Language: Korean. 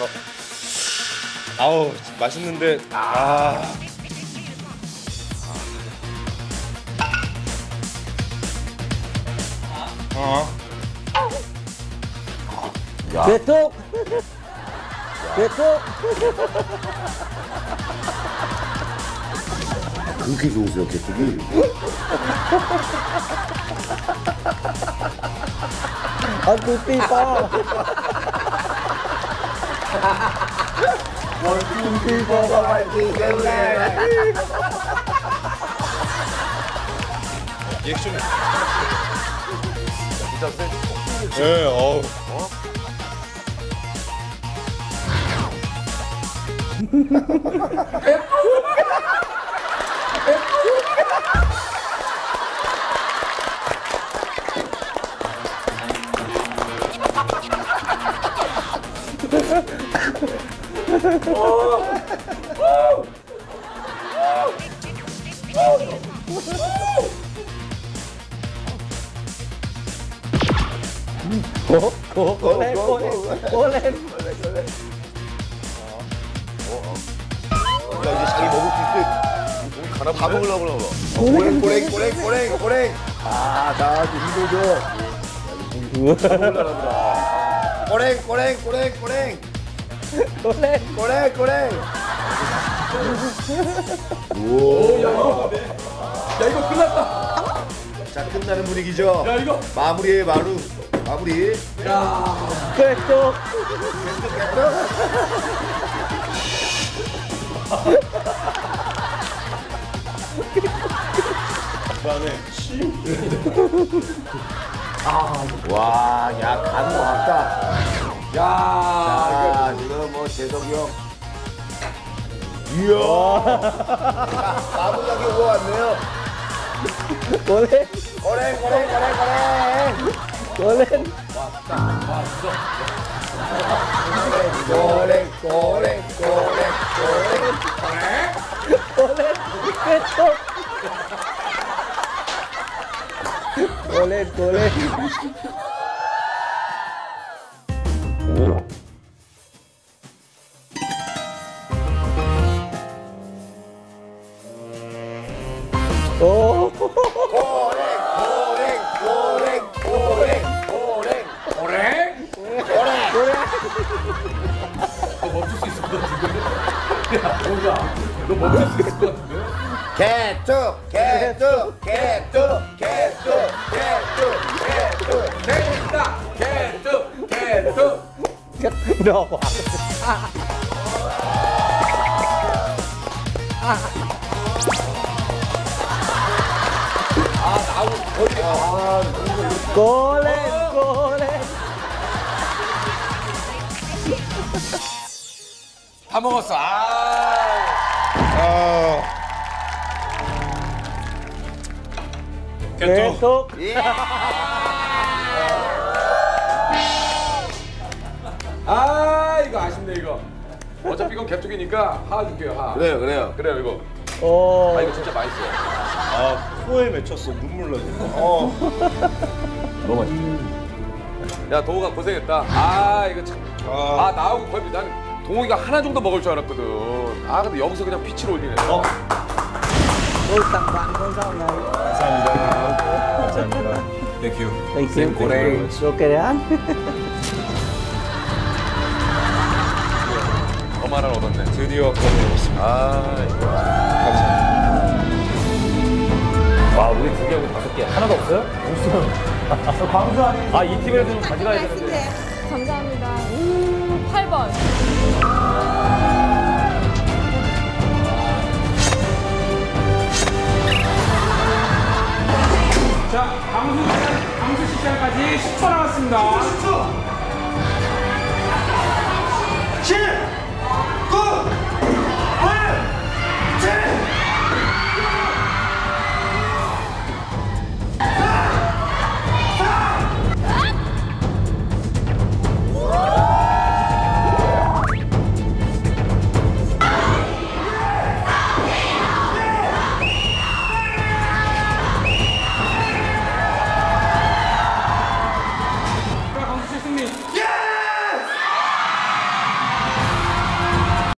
저 아우 맛있는데 아. 어. 개톡 개톡 그렇게 좋으세요, 개떡이? 아 꿀띠 빠 꿀띠빠가 말기 때문에 리액션이 진짜 세. 예, 어우. 고랭, 고랭, 고랭, 고랭, 고랭. 아, 힘들죠? 다 먹으려나 보다. 고랭, 고랭, 고랭, 고랭. 고래 고랭, 고랭. 오, 야 이거 끝났다. 자, 끝나는 분위기죠? 야 이거. 마무리에 마루. 마무리. 개톡 와, 야, 가는 거 같다. 야. 아, 지금 뭐 재석이 형. 이야. 마무리하게 오고 왔네요. 고래 고랭, 고랭, 고랭, 고랭. 고래 고랭, 고랭, 고랭, 고랭. 고래 개톡 고래 고래 오 고랭, 고랭, 고랭, 고랭. 고래? 고래 너 멈출 수 있을 것 같은데. 야 뭔가 너 멈출 수 있을 것 같은데. 개뚝, 개뚝, 개뚝, 개뚝, 개뚝, 개뚝. 개다. 개뚝. 개뚝. 너 고래 고래 다 먹었어. 아. 아. 개또 개톡 아 이거 아쉽네 이거. 어차피 이건 갭쪽이니까 하 줄게요 하. 그래요, 그래요. 그래요 이거. 오 아 이거 진짜 맛있어요. 아, 코에 맺혔어. 눈물 나지. 어. 너무 맛있어. 야 도우가 고생했다. 아 이거 참. 아. 아 나하고 거의 난 동욱이가 하나 정도 먹을 줄 알았거든. 아 근데 여기서 그냥 피치를 올리네. 어. 감사합니다 감사합니다. Thank you. 고래. 로케레안 더만을 얻었네. 드디어 건네었습니다. 아 이거. 감사합니다. 없어요? 광수 아니 아, 이 팀이라도 좀 가져가야 되는데. 감사합니다. 8번. 자, 강수 시장, 강수 시장까지 10초 남았습니다. 10초! 10초! 7! 9!